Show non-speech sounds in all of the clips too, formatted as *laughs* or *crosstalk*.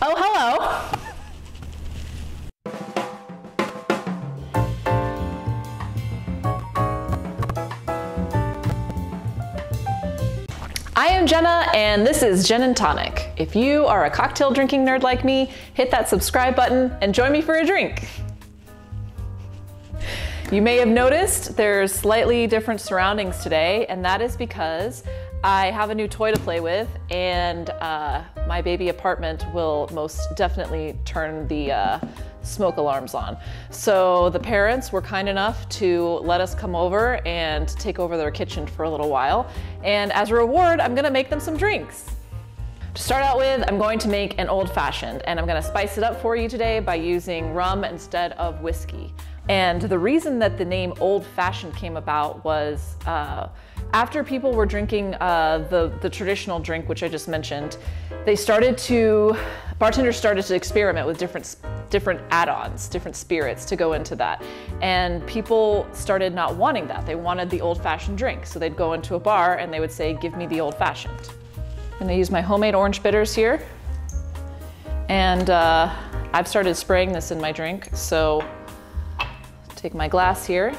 Oh, hello. I am Jenna, and this is Jen and Tonic. If you are a cocktail drinking nerd like me, hit that subscribe button and join me for a drink. You may have noticed there's slightly different surroundings today, and that is because I have a new toy to play with, and uh, my baby apartment will most definitely turn the uh, smoke alarms on. So the parents were kind enough to let us come over and take over their kitchen for a little while. And as a reward, I'm gonna make them some drinks. To start out with, I'm going to make an old fashioned and I'm gonna spice it up for you today by using rum instead of whiskey. And the reason that the name old fashioned came about was uh, after people were drinking uh, the, the traditional drink, which I just mentioned, they started to, bartenders started to experiment with different, different add-ons, different spirits to go into that. And people started not wanting that. They wanted the old-fashioned drink. So they'd go into a bar and they would say, give me the old-fashioned. I'm gonna use my homemade orange bitters here. And uh, I've started spraying this in my drink. So take my glass here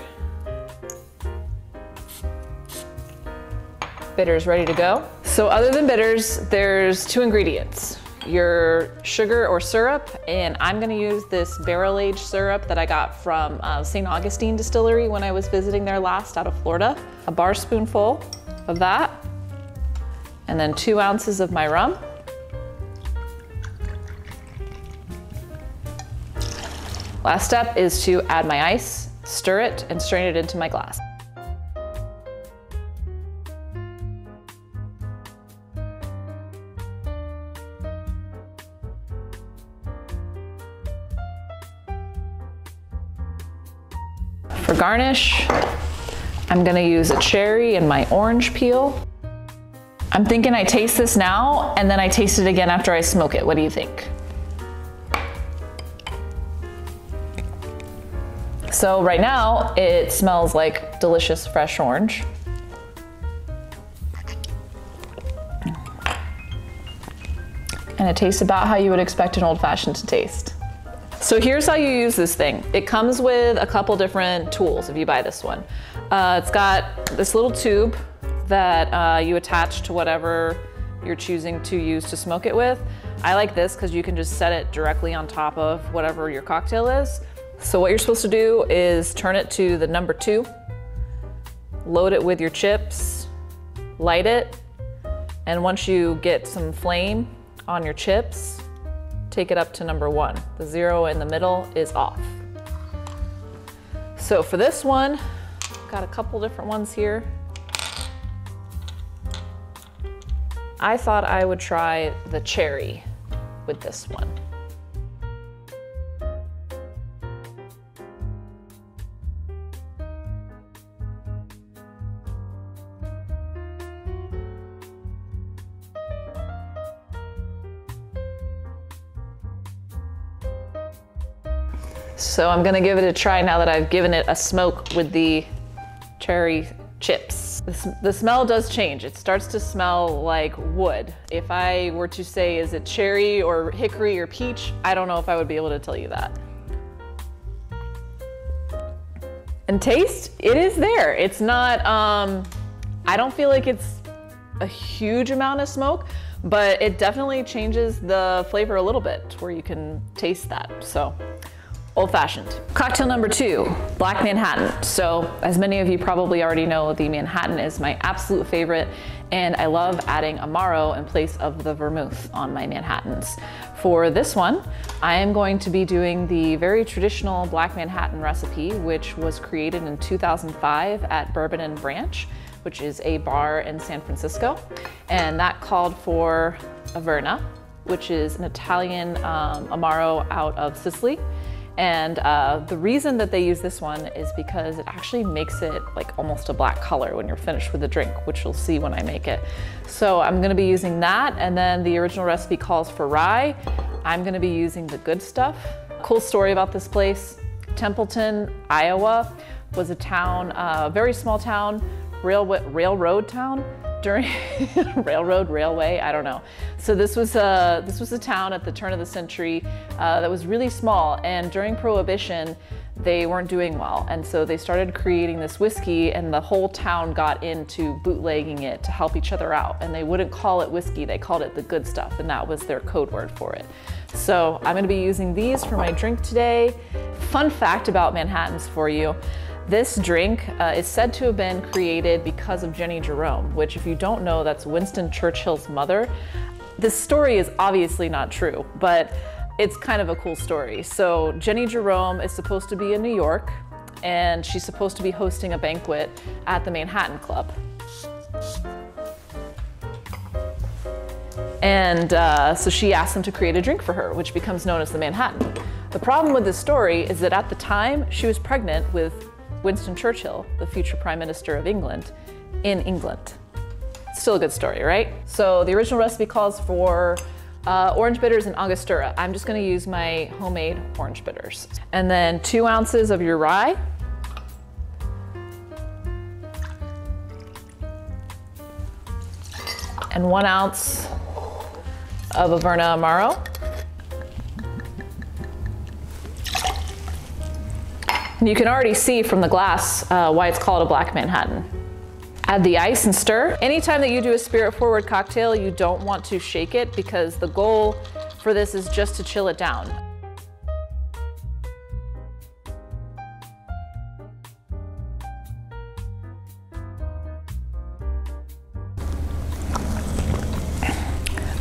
bitters ready to go. So other than bitters, there's two ingredients. Your sugar or syrup, and I'm gonna use this barrel aged syrup that I got from uh, St. Augustine Distillery when I was visiting there last out of Florida. A bar spoonful of that, and then two ounces of my rum. Last step is to add my ice, stir it, and strain it into my glass. For garnish, I'm gonna use a cherry and my orange peel. I'm thinking I taste this now and then I taste it again after I smoke it. What do you think? So right now it smells like delicious fresh orange. And it tastes about how you would expect an old fashioned to taste. So here's how you use this thing. It comes with a couple different tools if you buy this one. Uh, it's got this little tube that uh, you attach to whatever you're choosing to use to smoke it with. I like this because you can just set it directly on top of whatever your cocktail is. So what you're supposed to do is turn it to the number two, load it with your chips, light it, and once you get some flame on your chips, take it up to number one. The zero in the middle is off. So for this one, got a couple different ones here. I thought I would try the cherry with this one. So I'm gonna give it a try now that I've given it a smoke with the cherry chips. The, the, smell does change. It starts to smell like wood. If I were to say, is it cherry or hickory or peach? I don't know if I would be able to tell you that. And taste, it is there. It's not, um, I don't feel like it's a huge amount of smoke, but it definitely changes the flavor a little bit where you can taste that. So Old fashioned. Cocktail number two, Black Manhattan. So as many of you probably already know, the Manhattan is my absolute favorite and I love adding Amaro in place of the vermouth on my Manhattans. For this one, I am going to be doing the very traditional Black Manhattan recipe, which was created in 2005 at Bourbon and Branch, which is a bar in San Francisco. And that called for Averna, which is an Italian um, Amaro out of Sicily. And uh, the reason that they use this one is because it actually makes it like almost a black color when you're finished with the drink, which you'll see when I make it. So I'm gonna be using that. And then the original recipe calls for rye. I'm gonna be using the good stuff. Cool story about this place. Templeton, Iowa was a town, a uh, very small town, rail, railroad town during *laughs* railroad, railway, I don't know. So this was a this was a town at the turn of the century uh, that was really small, and during Prohibition, they weren't doing well, and so they started creating this whiskey, and the whole town got into bootlegging it to help each other out. And they wouldn't call it whiskey; they called it the good stuff, and that was their code word for it. So I'm going to be using these for my drink today. Fun fact about Manhattans for you. This drink uh, is said to have been created because of Jenny Jerome, which if you don't know, that's Winston Churchill's mother. This story is obviously not true, but it's kind of a cool story. So Jenny Jerome is supposed to be in New York and she's supposed to be hosting a banquet at the Manhattan Club. And uh, so she asked them to create a drink for her, which becomes known as the Manhattan. The problem with this story is that at the time she was pregnant with Winston Churchill, the future Prime Minister of England, in England. Still a good story, right? So the original recipe calls for uh, orange bitters and Angostura. I'm just gonna use my homemade orange bitters. And then two ounces of your rye. And one ounce of Averna Amaro. And you can already see from the glass uh, why it's called a Black Manhattan. Add the ice and stir. Anytime that you do a spirit forward cocktail, you don't want to shake it because the goal for this is just to chill it down.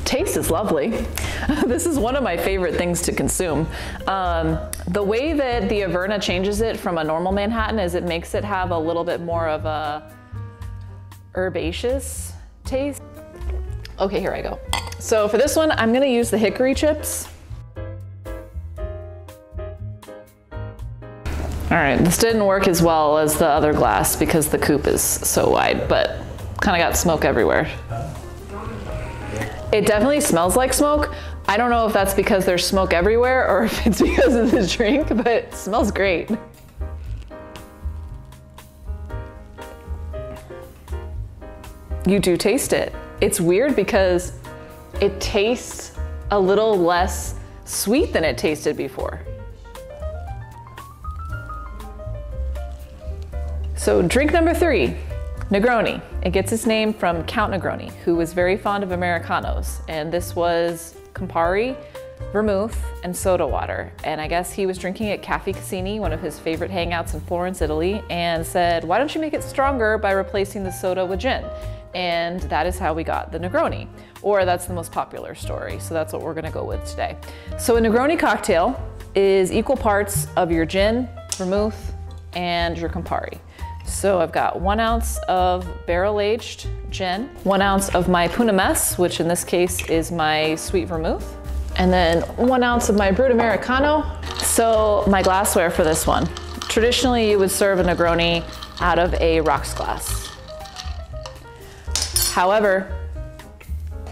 Taste is lovely. *laughs* this is one of my favorite things to consume. Um, the way that the Averna changes it from a normal Manhattan is it makes it have a little bit more of a herbaceous taste. Okay, here I go. So for this one, I'm gonna use the hickory chips. All right, this didn't work as well as the other glass because the coupe is so wide, but kind of got smoke everywhere. It definitely smells like smoke. I don't know if that's because there's smoke everywhere or if it's *laughs* because of the drink, but it smells great. You do taste it. It's weird because it tastes a little less sweet than it tasted before. So drink number three, Negroni. It gets its name from Count Negroni, who was very fond of Americanos. And this was Campari, vermouth, and soda water. And I guess he was drinking at Caffè Casoni, one of his favorite hangouts in Florence, Italy, and said, why don't you make it stronger by replacing the soda with gin? And that is how we got the Negroni, or that's the most popular story. So that's what we're gonna go with today. So a Negroni cocktail is equal parts of your gin, vermouth, and your Campari. So I've got one ounce of barrel aged gin, one ounce of my Puna Mess, which in this case is my sweet vermouth, and then one ounce of my Brut Americano. So my glassware for this one. Traditionally, you would serve a Negroni out of a rocks glass. However,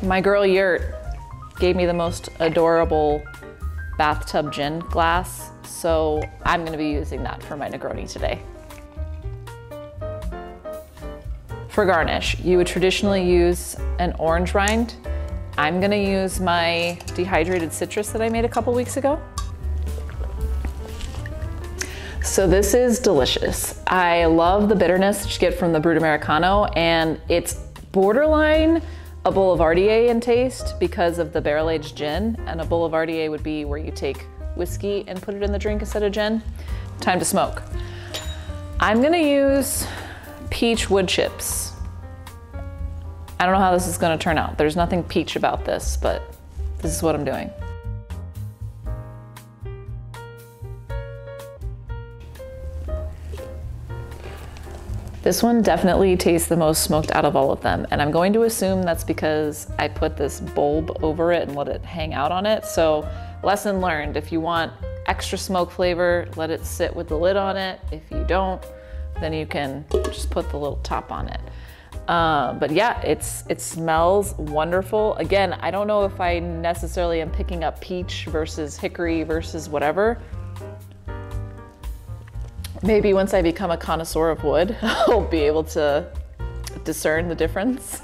my girl Yurt gave me the most adorable bathtub gin glass, so I'm gonna be using that for my Negroni today. For garnish, you would traditionally use an orange rind. I'm gonna use my dehydrated citrus that I made a couple weeks ago. So this is delicious. I love the bitterness that you get from the Brut Americano and it's borderline a Boulevardier in taste because of the barrel-aged gin and a Boulevardier would be where you take whiskey and put it in the drink instead of gin. Time to smoke. I'm gonna use peach wood chips. I don't know how this is gonna turn out. There's nothing peach about this, but this is what I'm doing. This one definitely tastes the most smoked out of all of them. And I'm going to assume that's because I put this bulb over it and let it hang out on it. So lesson learned, if you want extra smoke flavor, let it sit with the lid on it. If you don't, then you can just put the little top on it. Uh, but yeah, it's it smells wonderful. Again, I don't know if I necessarily am picking up peach versus hickory versus whatever. Maybe once I become a connoisseur of wood, *laughs* I'll be able to discern the difference.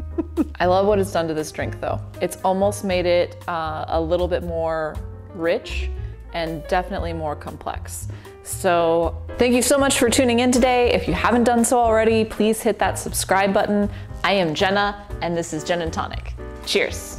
*laughs* I love what it's done to this drink though. It's almost made it uh, a little bit more rich and definitely more complex. So thank you so much for tuning in today. If you haven't done so already, please hit that subscribe button. I am Jenna and this is Jen and Tonic. Cheers.